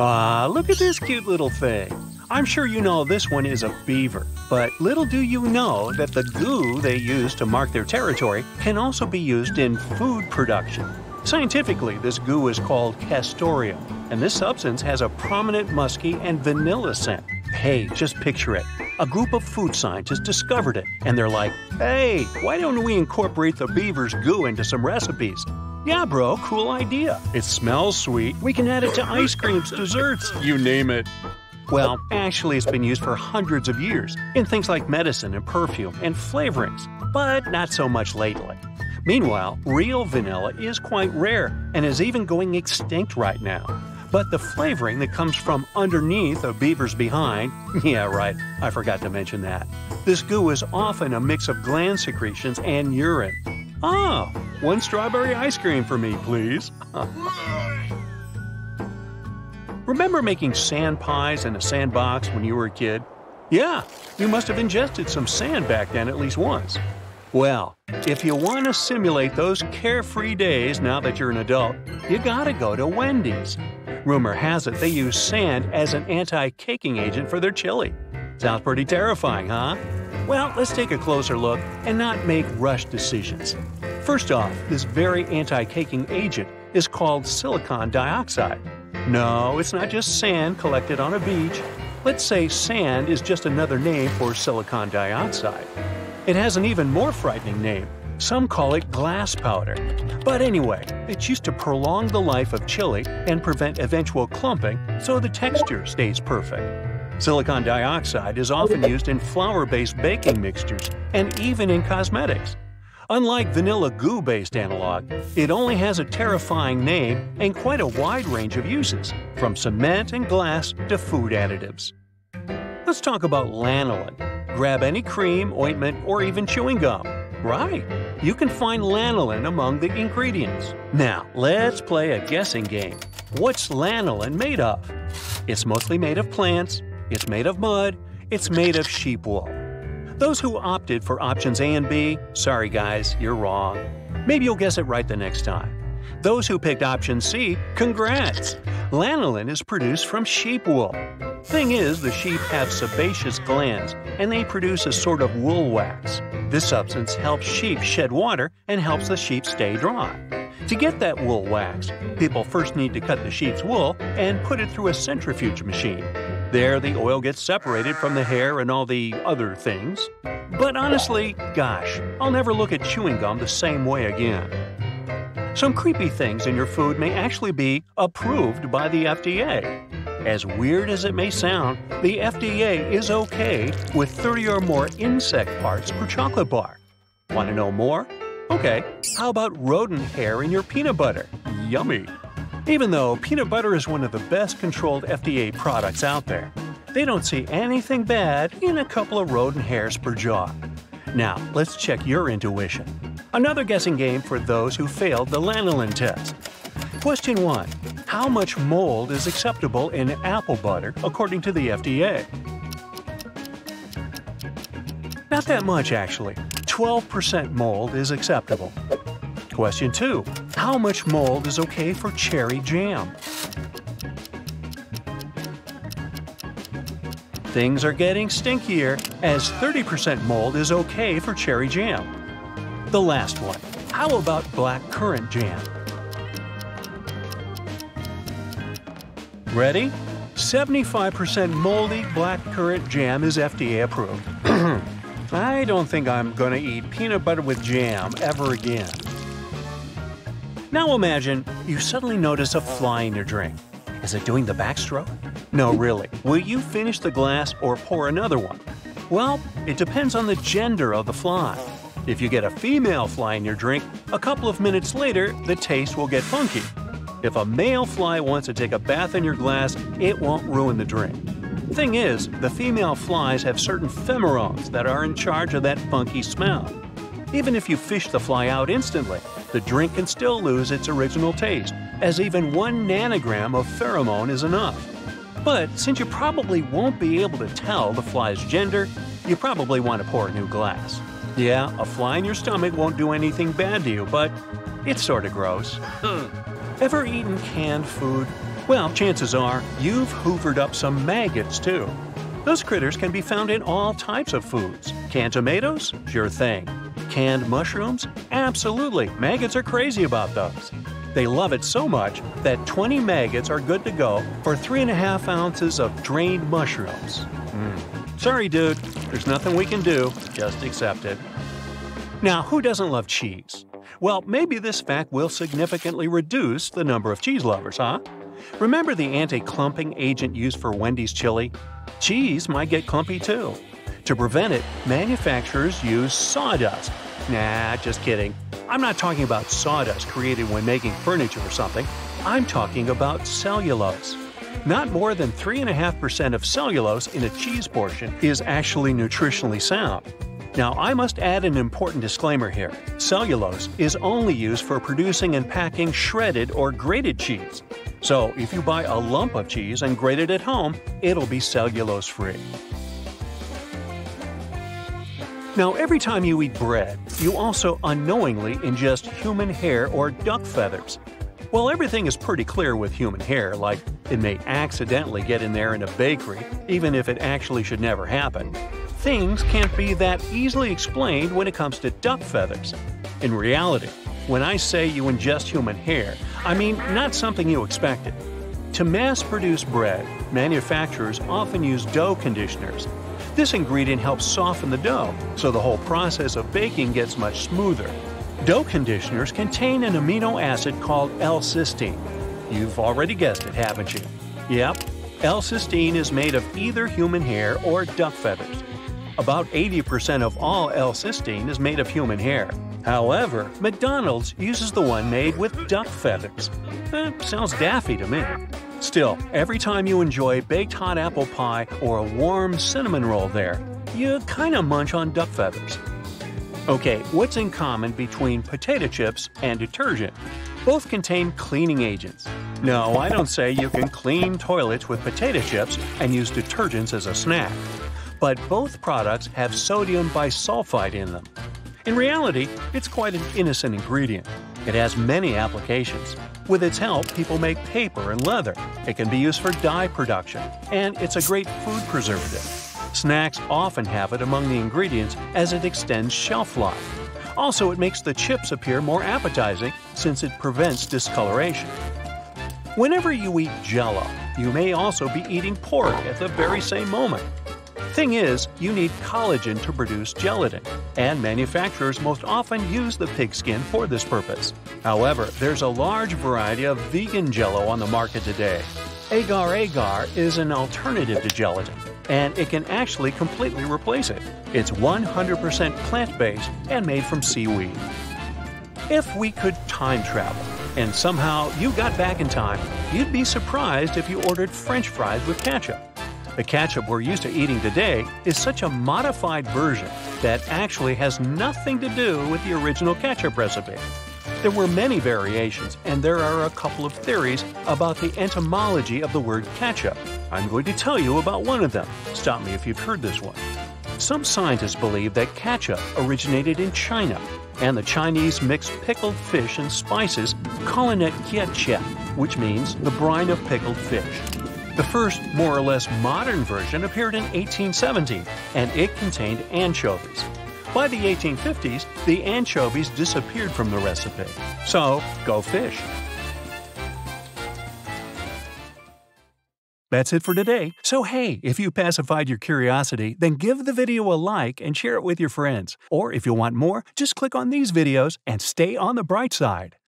Ah, look at this cute little thing. I'm sure you know this one is a beaver, but little do you know that the goo they use to mark their territory can also be used in food production. Scientifically, this goo is called castoreum, and this substance has a prominent musky and vanilla scent. Hey, just picture it. A group of food scientists discovered it, and they're like, hey, why don't we incorporate the beaver's goo into some recipes? Yeah, bro, cool idea. It smells sweet. We can add it to ice creams, desserts, you name it. Well, actually, it's been used for hundreds of years in things like medicine and perfume and flavorings, but not so much lately. Meanwhile, real vanilla is quite rare and is even going extinct right now. But the flavoring that comes from underneath a beaver's behind, yeah, right, I forgot to mention that. This goo is often a mix of gland secretions and urine. Oh, one strawberry ice cream for me, please. Remember making sand pies in a sandbox when you were a kid? Yeah, you must have ingested some sand back then at least once. Well, if you want to simulate those carefree days now that you're an adult, you gotta go to Wendy's. Rumor has it they use sand as an anti caking agent for their chili. Sounds pretty terrifying, huh? Well, let's take a closer look and not make rushed decisions. First off, this very anti caking agent is called silicon dioxide. No, it's not just sand collected on a beach. Let's say sand is just another name for silicon dioxide. It has an even more frightening name. Some call it glass powder. But anyway, it's used to prolong the life of chili and prevent eventual clumping so the texture stays perfect. Silicon dioxide is often used in flour based baking mixtures and even in cosmetics. Unlike vanilla goo based analog, it only has a terrifying name and quite a wide range of uses, from cement and glass to food additives. Let's talk about lanolin. Grab any cream, ointment, or even chewing gum. Right, you can find lanolin among the ingredients. Now, let's play a guessing game. What's lanolin made of? It's mostly made of plants, it's made of mud, it's made of sheep wool. Those who opted for options A and B, sorry guys, you're wrong. Maybe you'll guess it right the next time. Those who picked option C, congrats! Lanolin is produced from sheep wool. Thing is, the sheep have sebaceous glands and they produce a sort of wool wax. This substance helps sheep shed water and helps the sheep stay dry. To get that wool wax, people first need to cut the sheep's wool and put it through a centrifuge machine. There, the oil gets separated from the hair and all the other things. But honestly, gosh, I'll never look at chewing gum the same way again. Some creepy things in your food may actually be approved by the FDA. As weird as it may sound, the FDA is okay with 30 or more insect parts per chocolate bar. Want to know more? Okay, how about rodent hair in your peanut butter? Yummy! Even though peanut butter is one of the best controlled FDA products out there, they don't see anything bad in a couple of rodent hairs per jar. Now, let's check your intuition. Another guessing game for those who failed the lanolin test. Question 1. How much mold is acceptable in apple butter according to the FDA? Not that much, actually. 12% mold is acceptable. Question 2. How much mold is okay for cherry jam? Things are getting stinkier, as 30% mold is okay for cherry jam. The last one. How about black currant jam? Ready? 75% moldy black currant jam is FDA approved. I don't think I'm going to eat peanut butter with jam ever again. Now imagine you suddenly notice a fly in your drink. Is it doing the backstroke? No, really. Will you finish the glass or pour another one? Well, it depends on the gender of the fly. If you get a female fly in your drink, a couple of minutes later, the taste will get funky. If a male fly wants to take a bath in your glass, it won't ruin the drink. Thing is, the female flies have certain pheromones that are in charge of that funky smell. Even if you fish the fly out instantly, the drink can still lose its original taste, as even one nanogram of pheromone is enough. But since you probably won't be able to tell the fly's gender, you probably want to pour a new glass. Yeah, a fly in your stomach won't do anything bad to you, but it's sort of gross. Hmm. Ever eaten canned food? Well, chances are you've hoovered up some maggots too. Those critters can be found in all types of foods. Canned tomatoes? Sure thing. Canned mushrooms? Absolutely. Maggots are crazy about those. They love it so much that 20 maggots are good to go for 3.5 ounces of drained mushrooms. Mm. Sorry, dude. There's nothing we can do. Just accept it. Now, who doesn't love cheese? Well, maybe this fact will significantly reduce the number of cheese lovers, huh? Remember the anti-clumping agent used for Wendy's chili? Cheese might get clumpy too. To prevent it, manufacturers use sawdust. Nah, just kidding. I'm not talking about sawdust created when making furniture or something. I'm talking about cellulose. Not more than 3.5% of cellulose in a cheese portion is actually nutritionally sound. Now, I must add an important disclaimer here. Cellulose is only used for producing and packing shredded or grated cheese. So, if you buy a lump of cheese and grate it at home, it'll be cellulose free. Now, every time you eat bread, you also unknowingly ingest human hair or duck feathers. Well, everything is pretty clear with human hair, like it may accidentally get in there in a bakery, even if it actually should never happen. Things can't be that easily explained when it comes to duck feathers. In reality, when I say you ingest human hair, I mean not something you expected. To mass produce bread, manufacturers often use dough conditioners, this ingredient helps soften the dough, so the whole process of baking gets much smoother. Dough conditioners contain an amino acid called L-cysteine. You've already guessed it, haven't you? Yep, L-cysteine is made of either human hair or duck feathers. About 80% of all L-cysteine is made of human hair. However, McDonald's uses the one made with duck feathers. Eh, sounds daffy to me. Still, every time you enjoy baked hot apple pie or a warm cinnamon roll there, you kinda munch on duck feathers. Okay, what's in common between potato chips and detergent? Both contain cleaning agents. No, I don't say you can clean toilets with potato chips and use detergents as a snack. But both products have sodium bisulfite in them. In reality, it's quite an innocent ingredient. It has many applications. With its help, people make paper and leather. It can be used for dye production, and it's a great food preservative. Snacks often have it among the ingredients as it extends shelf life. Also, it makes the chips appear more appetizing since it prevents discoloration. Whenever you eat jello, you may also be eating pork at the very same moment. The thing is, you need collagen to produce gelatin, and manufacturers most often use the pigskin for this purpose. However, there's a large variety of vegan jello on the market today. Agar agar is an alternative to gelatin, and it can actually completely replace it. It's 100% plant-based and made from seaweed. If we could time travel, and somehow you got back in time, you'd be surprised if you ordered french fries with ketchup. The ketchup we're used to eating today is such a modified version that actually has nothing to do with the original ketchup recipe. There were many variations, and there are a couple of theories about the etymology of the word ketchup. I'm going to tell you about one of them. Stop me if you've heard this one. Some scientists believe that ketchup originated in China, and the Chinese mixed pickled fish and spices, calling it ketchup, which means the brine of pickled fish. The first, more or less modern version appeared in 1817, and it contained anchovies. By the 1850s, the anchovies disappeared from the recipe. So, go fish. That's it for today. So hey, if you pacified your curiosity, then give the video a like and share it with your friends. Or if you want more, just click on these videos and stay on the bright side.